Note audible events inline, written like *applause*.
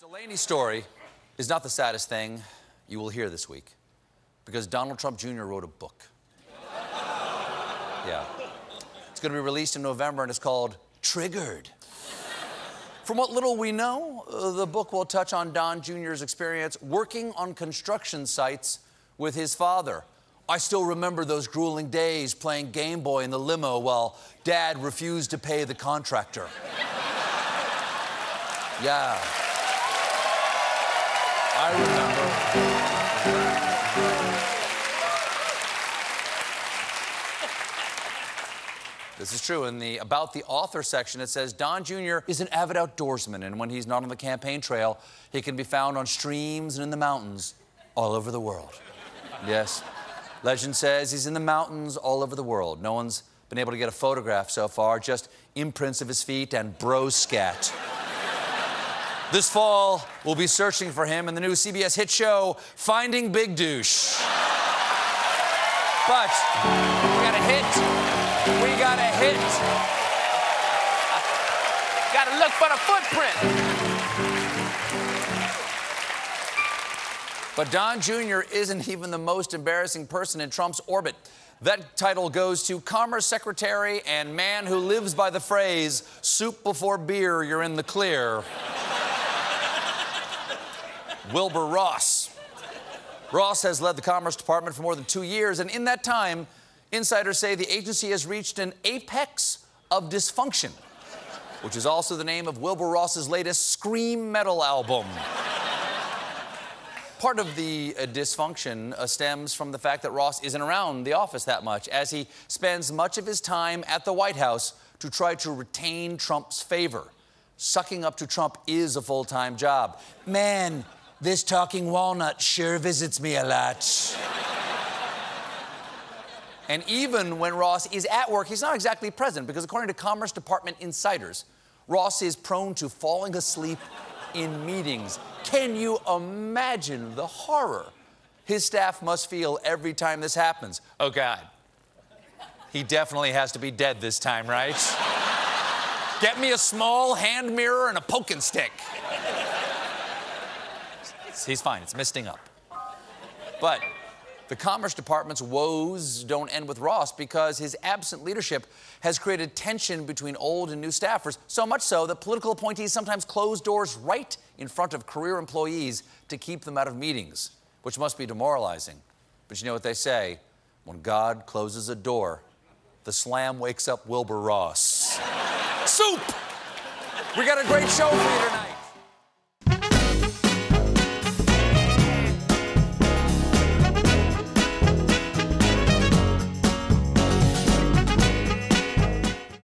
This Delaney story is not the saddest thing you will hear this week because Donald Trump Jr. wrote a book. yeah. It's going to be released in November and it's called Triggered. From what little we know, the book will touch on Don Jr.'s experience working on construction sites with his father. I still remember those grueling days playing Game Boy in the limo while dad refused to pay the contractor. yeah. I remember. This is true. In the About the Author section, it says Don Jr. is an avid outdoorsman, and when he's not on the campaign trail, he can be found on streams and in the mountains all over the world. yes. Legend says he's in the mountains all over the world. No one's been able to get a photograph so far, just imprints of his feet and bro scat. This fall, we'll be searching for him in the new CBS hit show, Finding Big Douche. But we got a hit. We got a hit. *laughs* Gotta look for the footprint. But Don Jr. isn't even the most embarrassing person in Trump's orbit. That title goes to Commerce Secretary and man who lives by the phrase, soup before beer, you're in the clear. Wilbur Ross. Ross has led the Commerce Department for more than two years, and in that time, insiders say the agency has reached an apex of dysfunction, which is also the name of Wilbur Ross's latest scream metal album. Part of the uh, dysfunction uh, stems from the fact that Ross isn't around the office that much, as he spends much of his time at the White House to try to retain Trump's favor. Sucking up to Trump is a full time job. Man, this talking walnut sure visits me a lot. and even when Ross is at work, he's not exactly present because, according to Commerce Department insiders, Ross is prone to falling asleep in meetings. Can you imagine the horror his staff must feel every time this happens? Oh, God. He definitely has to be dead this time, right? Get me a small hand mirror and a poking stick. He's fine. It's misting up. But the Commerce Department's woes don't end with Ross because his absent leadership has created tension between old and new staffers, so much so that political appointees sometimes close doors right in front of career employees to keep them out of meetings, which must be demoralizing. But you know what they say when God closes a door, the slam wakes up Wilbur Ross. *laughs* Soup! We got a great show for you tonight.